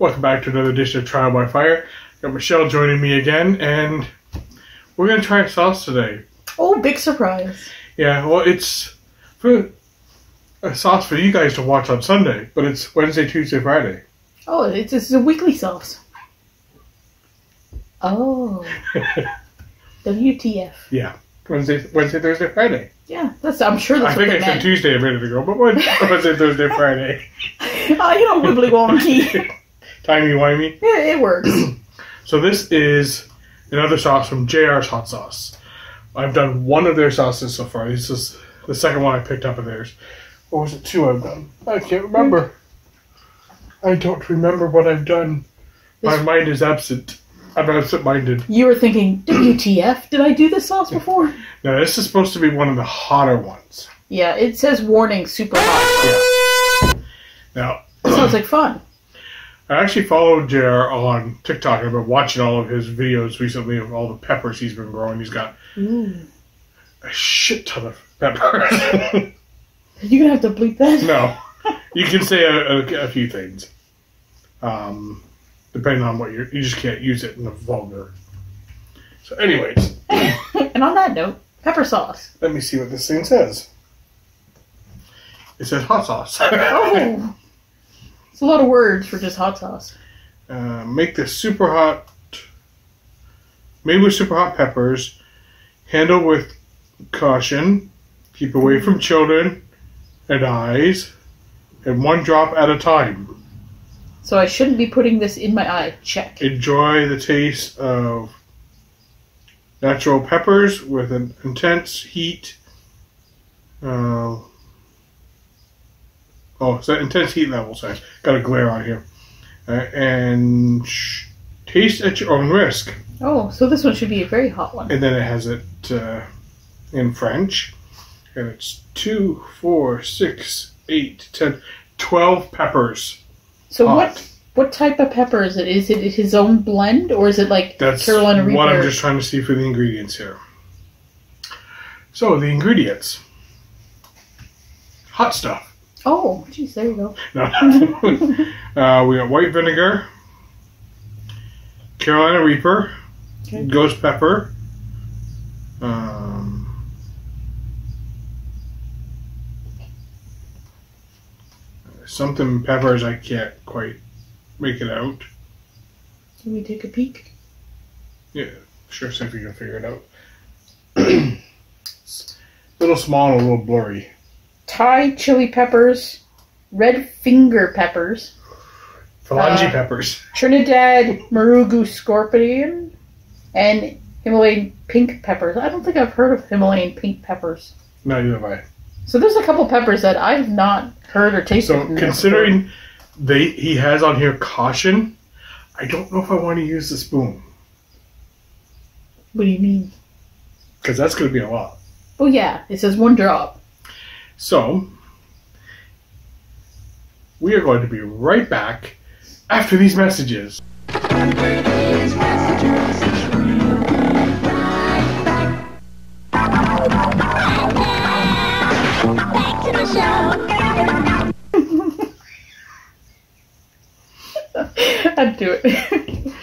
Welcome back to another edition of Trial by Fire. Got Michelle joining me again, and we're gonna try a sauce today. Oh, big surprise. Yeah, well, it's for a sauce for you guys to watch on Sunday, but it's Wednesday, Tuesday, Friday. Oh, it's, it's a weekly sauce. Oh, WTF. yeah, Wednesday, Wednesday, Thursday, Friday. Yeah, that's. I'm sure that's I think I said. Tuesday a minute ago, but Wednesday, Thursday, Friday. Oh, you know, wibbly wonky. Timey wimey. yeah, it works. So this is another sauce from JR's Hot Sauce. I've done one of their sauces so far. This is the second one I picked up of theirs. Or was it two I've done? I can't remember. I don't remember what I've done. My mind is absent. I'm absent-minded. You were thinking, WTF? Did I do this sauce before? No, this is supposed to be one of the hotter ones. Yeah, it says warning, super hot. Yeah. Now Sounds like fun. I actually followed JR on TikTok. I've been watching all of his videos recently of all the peppers he's been growing. He's got Ooh. a shit ton of peppers. You're gonna have to bleep that. No, you can say a, a, a few things. Um, depending on what you're, you just can't use it in the vulgar. So, anyways, and on that note, pepper sauce. let me see what this thing says. It says hot sauce. Oh, it's a lot of words for just hot sauce. uh, make this super hot. Made with super hot peppers. Handle with caution. Keep away from children and eyes. And one drop at a time. So I shouldn't be putting this in my eye. Check. enjoy the taste of natural peppers with an intense heat. Uh, oh, so intense heat level. Sorry, got a glare on here. Uh, and sh- taste at your own risk. Oh, so this one should be a very hot one. And then it has it uh, in French. And it's two, four, six, eight, ten, twelve peppers. So hot. what what type of pepper is it? Is it his own blend or is it like That's Carolina Reaper? what I'm just trying to see for the ingredients here. So the ingredients: hot stuff. Oh, geez, there you go. No. uh, we got white vinegar, Carolina Reaper, Okay. ghost pepper, um, something peppers. I can't quite make it out. Can we take a peek? Yeah, sure, see if you can figure it out. A little small and a little blurry. Thai chili peppers, red finger peppers, Phalange Uh, peppers. Trinidad Moruga scorpion, and Himalayan pink peppers. I don't think I've heard of Himalayan pink peppers. No, neither have I. So there's a couple peppers that I've not heard or tasted. So considering they he has on here caution, I don't know if I want to use the spoon. What do you mean? because that's going to be a lot. Oh yeah, it says one drop. So we are going to be right back after these messages. I'd do it.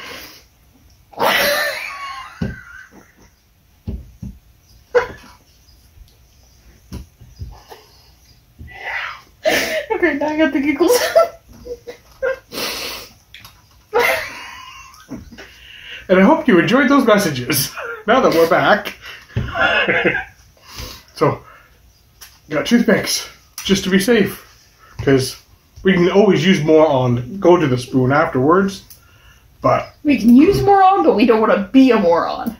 okay, now I got the giggles. And I hope you enjoyed those messages. now that we're back. so, got toothpicks, just to be safe. Because we can always use more on go to the spoon afterwards. But we can use moron, but we don't want to be a moron.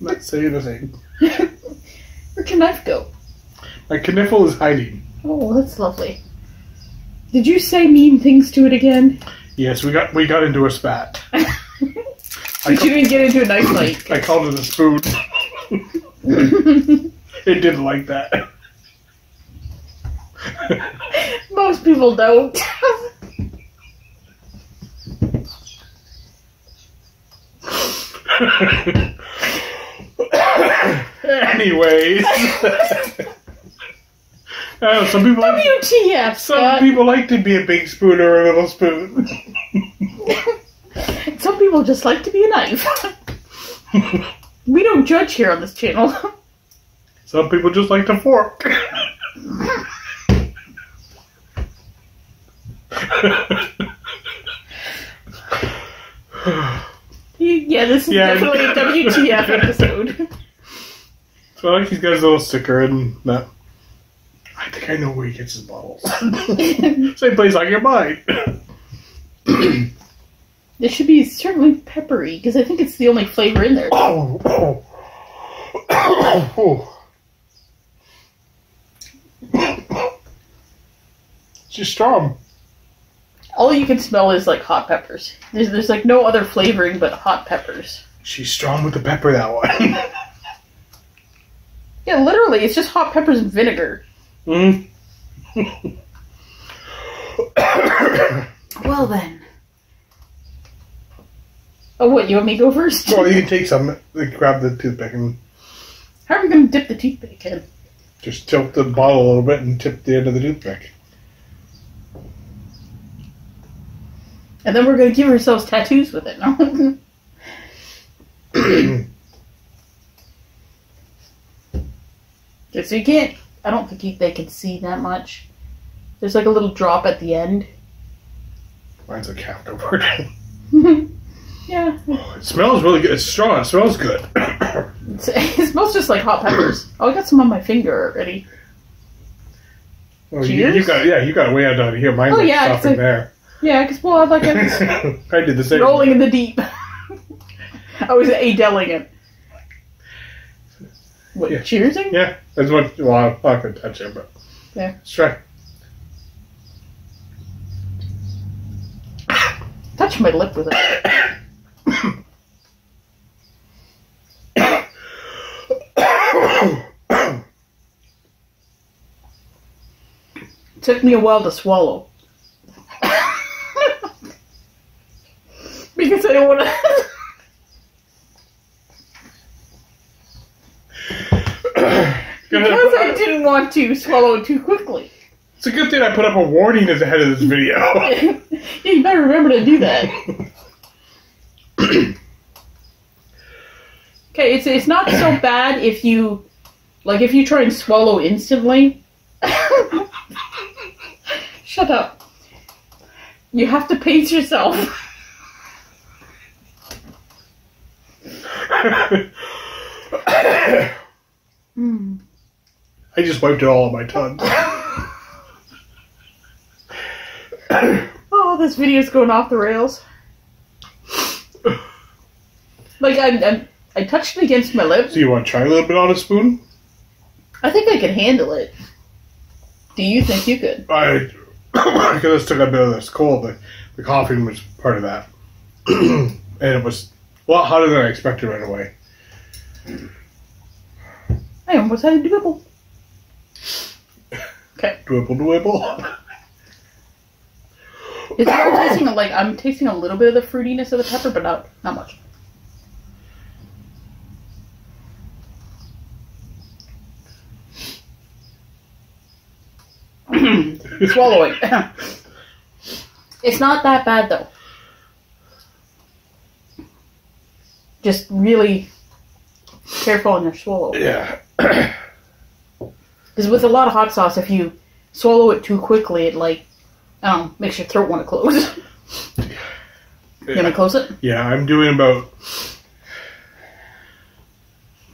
let's say the same. Where'd your knife go? My kniffle is hiding. Oh, that's lovely. Did you say mean things to it again? Yes, we got we got into a spat. we should even get into a knife fight. I called it a spoon. it didn't like that. Most people don't. Anyways. Know, some people like, WTF, some Scott? people like to be a big spoon or a little spoon. Some people just like to be a knife. we don't judge here on this channel. some people just like to fork. yeah, this is Yeah. definitely a WTF episode. So I like he's got his little sticker and that. I think I know where he gets his bottles. Same place I get mine. It should be certainly peppery because I think it's the only flavor in there. Oh, oh. oh. She's strong. All you can smell is like hot peppers. There's, there's like no other flavoring but hot peppers. She's strong with the pepper, that one. Yeah, literally, it's just hot peppers and vinegar. Mm. Well then. Oh, what? You want me to go first? well, you can take some, like, grab the toothpick and How are we going to dip the toothpick in? just tilt the bottle a little bit and tip the end of the toothpick. And then we're going to give ourselves tattoos with it. No? Okay, so you can't. I don't think you, they can see that much. There's like a little drop at the end. Mine's a half over. yeah, it smells really good. It's strong. It smells good. it's, it smells just like hot peppers. Oh, I got some on my finger already. Well, you, you Cheers? got yeah, you got way out down here. Mine Oh, like yeah, in like- there. Yeah, because well, like I'm I did the same. rolling in the deep. I was adeling it. What? Yeah. Cheersing? Yeah, that's what. Well, I'm not gonna touch it, but Yeah. let's try. Touch my lip with it. Took me a while to swallow. because I don't want to. Good. Because I didn't want to swallow it too quickly. It's a good thing I put up a warning at the head of this video. you better remember to do that. Okay, it's it's not so bad if you like if you try and swallow instantly. Shut up. You have to pace yourself. I just wiped it all on my tongue. Oh, this video's going off the rails. Like I, I, I touched it against my lips. So you want to try a little bit on a spoon? I think I can handle it. Do you think you could? I because I took a bit of this cold. The, the coffee was part of that, and it was a lot hotter than I expected right away. I almost had a dribble. Okay. Dwibble dwibble. It's tasting like I'm tasting a little bit of the fruitiness of the pepper, but not not much. Swallowing. it's not that bad though. Just really careful on your swallow. yeah. Because with a lot of hot sauce, if you swallow it too quickly, it like, I don't know, makes your throat want to close. you want to close it? Yeah, I'm doing about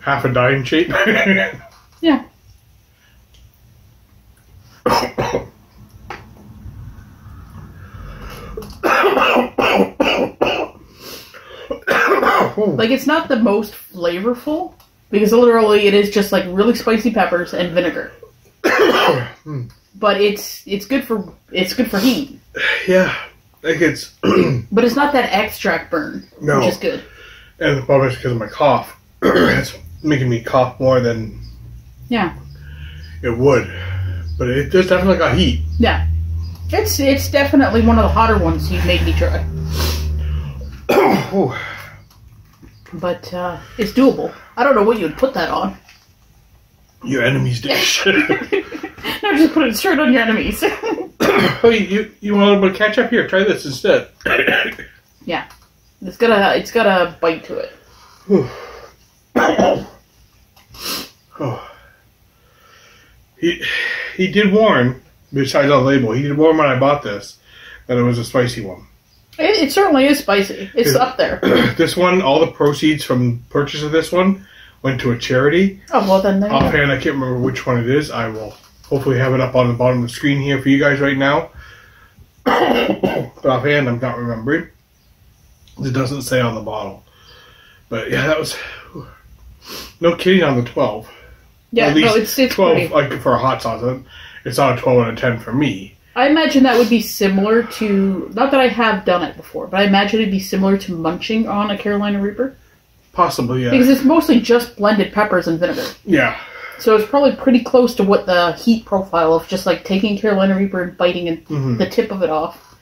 half a dime shape. Yeah. Like it's not the most flavorful because literally it is just like really spicy peppers and vinegar. Hmm. But it's it's good for it's good for heat. yeah, like it's But it's not that extract burn, no, which is good. and the problem is because of my cough. it's making me cough more than Yeah. it would, but it just definitely got heat. Yeah. It's it's definitely one of the hotter ones you've made me try. But uh, it's doable. I don't know what you'd put that on. Your enemy's dish. just put it straight on your enemies. Oh, you, you, want a little bit of ketchup? Here, try this instead. yeah, it's got a it's got a bite to it. oh. He he did warn, besides on the label, he did warn when I bought this that it was a spicy one. It, it certainly is spicy. It's Is- up there. this one, all the proceeds from purchase of this one went to a charity. Oh well, then. Offhand, I can't remember which one it is. I will hopefully have it up on the bottom of the screen here for you guys right now. but offhand, I'm not remembering. It doesn't say on the bottle. But yeah, that was no kidding on the 12. Yeah, At least no, it's it's 12 pretty. like for a hot sauce. It's not a 12 out of 10 for me. I imagine that would be similar to not that I have done it before, but I imagine it'd be similar to munching on a Carolina Reaper Possibly, yeah. because it's mostly just blended peppers and vinegar. yeah. So it's probably pretty close to what the heat profile of just like taking Carolina Reaper and biting and Mhm. the tip of it off.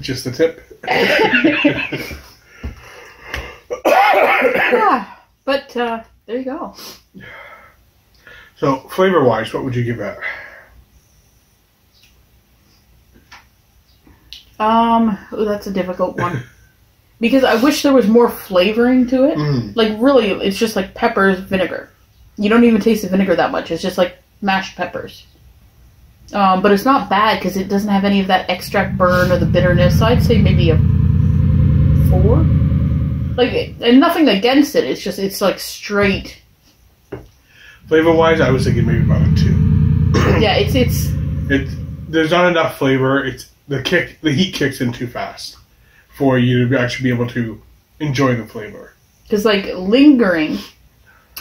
Just the tip. yeah, but uh, there you go. So, flavor wise, what would you give that? Um, ooh, that's a difficult one because I wish there was more flavoring to it. Mm. Like really, it's just like peppers, vinegar. You don't even taste the vinegar that much. It's just like mashed peppers. Um, but it's not bad because it doesn't have any of that extract burn or the bitterness. So I'd say maybe a four. Like, and nothing against it. It's just it's like straight. Flavor wise, I was thinking maybe about a two. Yeah, it's it's It there's not enough flavor. It's the kick, the heat kicks in too fast for you to actually be able to enjoy the flavor. because like lingering.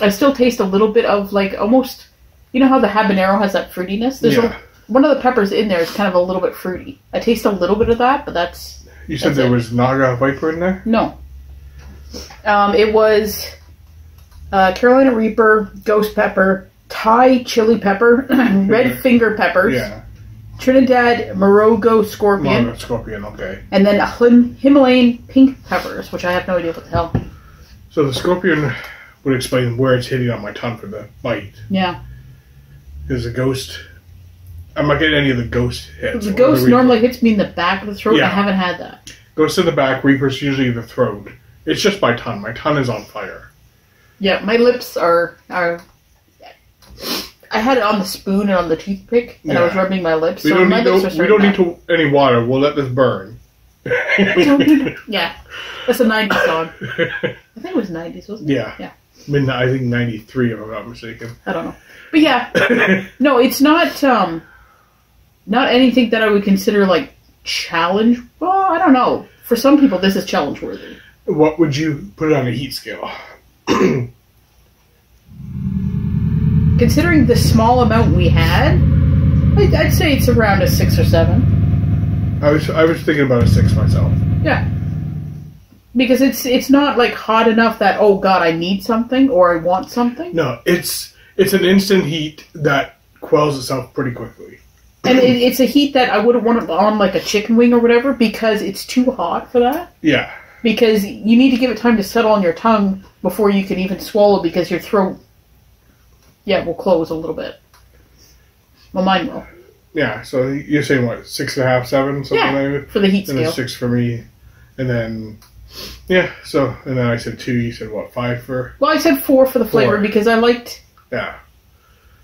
I still taste a little bit of like almost. You know how the habanero has that fruitiness. There's Yeah. a, one of the peppers in there is kind of a little bit fruity. I taste a little bit of that, but that's You said That's there it. was Naga Viper in there. No. Um, it was uh, Carolina Reaper, Ghost Pepper, Thai Chili Pepper, Red Finger Peppers, Yeah, Trinidad Moruga Scorpion, Naga Scorpion. Okay, and then Him- Himalayan Pink Peppers, which I have no idea what the hell. so the Scorpion would explain where it's hitting on my tongue for the bite. Yeah. Is a ghost. I'm not getting any of the ghost hits. The Ghost Reaper. normally hits me in the back of the throat. Yeah. I haven't had that. Ghost in the back, Reaper's usually the throat. It's just my tongue. My tongue is on fire. Yeah, my lips are are. I had it on the spoon and on the toothpick, and I was rubbing my lips. We so don't my need lips no, we don't need to any water. We'll let this burn. Yeah, that's a '90s song. I think it was '90s, wasn't it? yeah. Yeah. Mid, I think ninety three, if I'm not mistaken. I don't know, but yeah, no, it's not. um Not anything that I would consider like challenge. Well, I don't know. For some people, this is challenge worthy. what would you put it on a heat scale? Considering the small amount we had, I'd, I'd say it's around a six or seven. I was I was thinking about a six myself. Yeah. Because it's it's not like hot enough that oh god I need something or I want something, No, it's it's an instant heat that quells itself pretty quickly. and it, it's a heat that I wouldn't want on like a chicken wing or whatever because it's too hot for that. Yeah, Because you need to give it time to settle on your tongue before you can even swallow because your throat, yeah, will close a little bit. Well, mine will yeah. So you're saying what six and a half, seven, something Yeah. like that, for the heat and scale. six for me, and then yeah. So and then I said two. You said what five for Well, I said four for the flavor Four. because I liked yeah.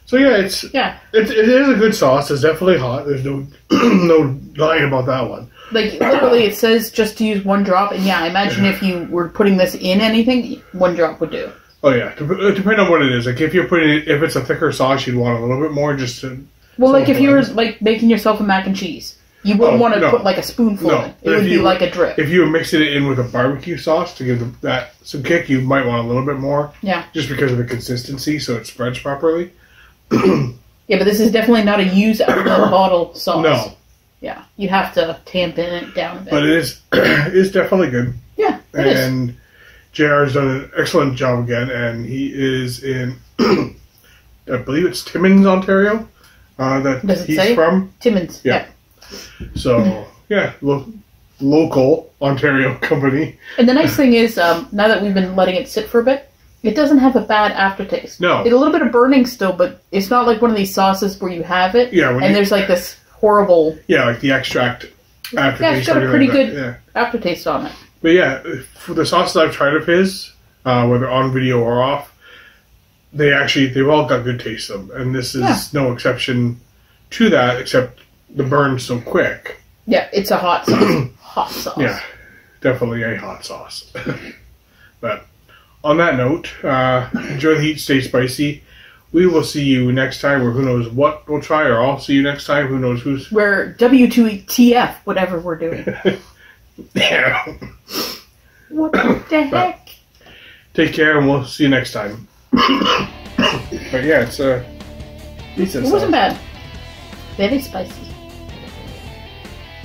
So yeah, it's yeah, it, it is a good sauce. It's definitely hot. There's no no lying about that one. like literally it says just to use one drop, and yeah, I imagine if you were putting this in anything, one drop would do. Oh yeah, uh, depending on what it is. Like if you're putting it, if it's a thicker sauce, you'd want a little bit more just to. Well, like if you were like making yourself a mac and cheese, you wouldn't Oh, want to no. put like a spoonful No, in. It would be like a drip. If you were mixing it in with a barbecue sauce to give the, that some kick, you might want a little bit more. Yeah. Just because of the consistency, so it spreads properly. Yeah, but this is definitely not a use out of the bottle sauce. No, Yeah, you have to tamp it down a bit. but it is it is definitely good, yeah, it is. JR has done an excellent job again, and he is in, I believe it's Timmins, Ontario, uh, that Does it he's say? from. Timmins. Yeah. So yeah, lo- local Ontario company. And the nice thing is, um, now that we've been letting it sit for a bit, It doesn't have a bad aftertaste. No. It's a little bit of burning still, but it's not like one of these sauces where you have it Yeah, when and you- there's like this horrible Yeah, like the extract aftertaste. Yeah, it's got a pretty good- aftertaste on it. But yeah, for the sauces I've tried of his, uh, whether on video or off, they actually they've all got good taste them, and this is Yeah. no exception to that. Except the burn so quick. Yeah, it's a hot sauce. hot sauce. Yeah, definitely a hot sauce. but on that note, uh, enjoy the heat, stay spicy. We will see you next time, or who knows what we'll try, or I'll see you next time. Who knows who's We're W2TF, whatever we're doing. What the heck? Take care, and we'll see you next time. but yeah, it's uh, pizza It wasn't bad. Very spicy.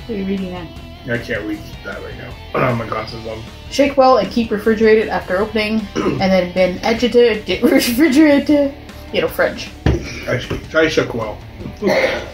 What are you reading now? I can't read that right now. I don't have my glasses on. Shake well and keep refrigerated after opening, and then bin agitated, refrigerated. You know, French. I, I shook well.